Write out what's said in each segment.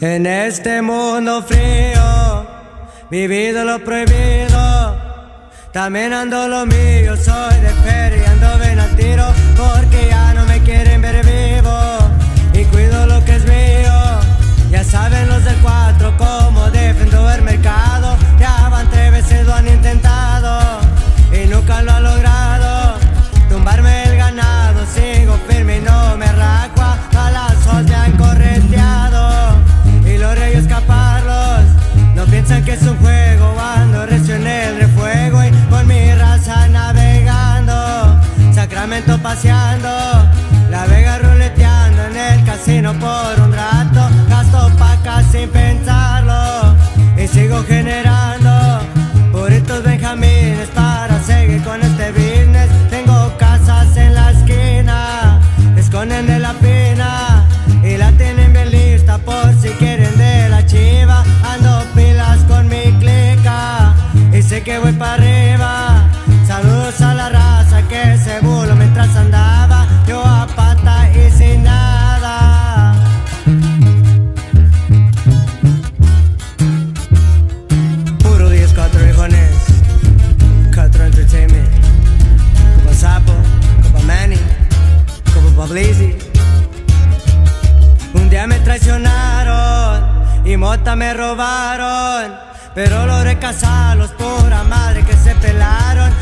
En este mundo frío, vivido lo prohibido. También ando lo mío, soy de feria, ando ven al tiro, porque ya no me paseando, La Vega ruleteando en el casino por un rato. Gasto pacas sin pensarlo y sigo generando puritos benjamines para seguir con este business. Tengo casas en la esquina, esconden de la pina Un día me traicionaron y mota me robaron. Pero logré cazarlos, pura madre que se pelaron.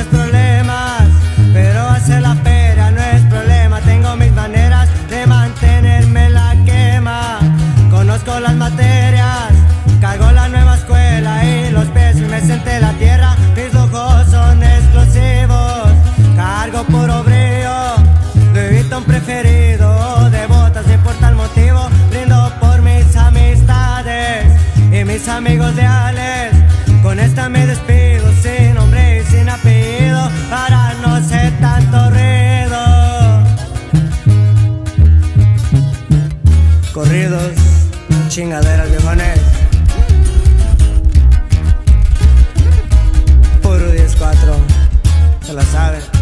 Muchos problemas. Pero hacer la pera no es problema. Tengo mis maneras de mantenerme la quema. Conozco las materias, cargo la nueva escuela y los pies me senté la tierra. Mis ojos son explosivos, cargo puro brillo. Louis Vuitton preferido, de botas y por tal motivo brindo por mis amistades y mis amigos leales. Con Corridos, chingaderas viejones. Puro 10-4, se la saben.